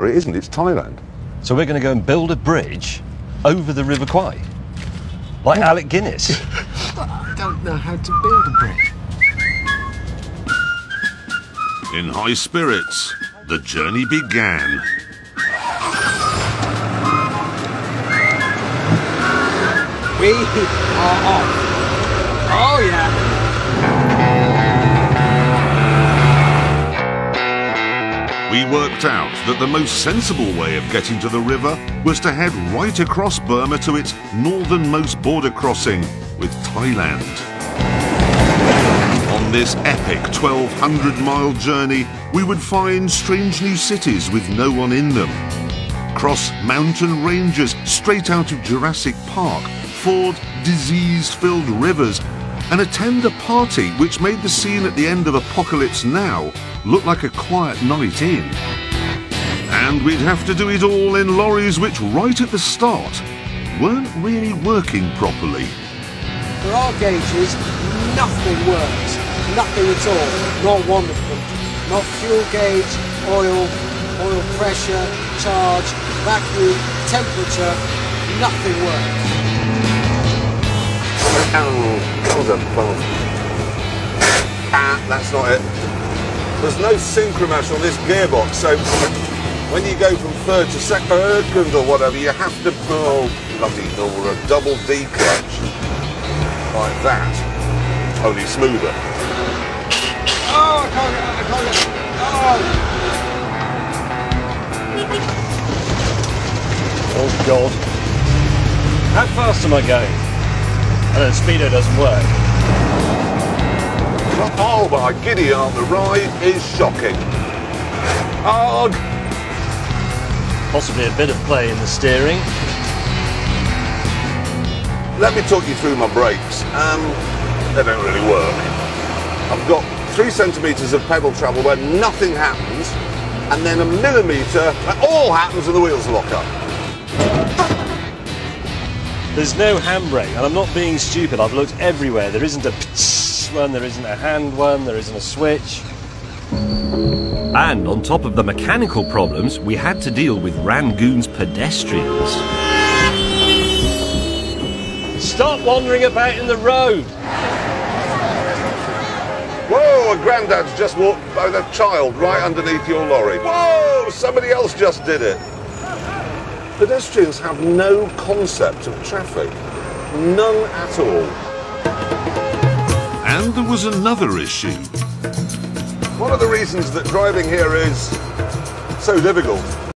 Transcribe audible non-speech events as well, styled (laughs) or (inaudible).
It isn't, it's Thailand. So we're going to go and build a bridge over the River Kwai? Like Alec Guinness? (laughs) I don't know how to build a bridge. In high spirits, the journey began. We are off. We worked out that the most sensible way of getting to the river was to head right across Burma to its northernmost border crossing with Thailand. On this epic 1200 mile journey, we would find strange new cities with no one in them. Cross mountain ranges straight out of Jurassic Park, ford disease filled rivers, and attend a party which made the scene at the end of Apocalypse Now look like a quiet night in. And we'd have to do it all in lorries which, right at the start, weren't really working properly. For our gauges, nothing works. Nothing at all. Not one of them. Not fuel gauge, oil, oil pressure, charge, vacuum, temperature. Nothing works. Ah, that's not it. There's no synchromesh on this gearbox, so when you go from third to second or whatever, you have to, oh, bloody or a double declutch. Like that. Only smoother. Oh, I can't get I can't get Oh! Oh God. How fast am I going? And the speedo doesn't work. Oh my giddy aunt, the ride is shocking. Hard. Possibly a bit of play in the steering. Let me talk you through my brakes. Um, they don't really work. I've got three centimetres of pedal travel where nothing happens, and then a millimetre where all happens and the wheels lock up. There's no handbrake, and I'm not being stupid. I've looked everywhere. There isn't a one, there isn't a hand one, there isn't a switch. And on top of the mechanical problems, we had to deal with Rangoon's pedestrians. Stop wandering about in the road! Whoa, a granddad's just walked by the child right underneath your lorry. Whoa, somebody else just did it. Pedestrians have no concept of traffic. None at all. And there was another issue. One of the reasons that driving here is so difficult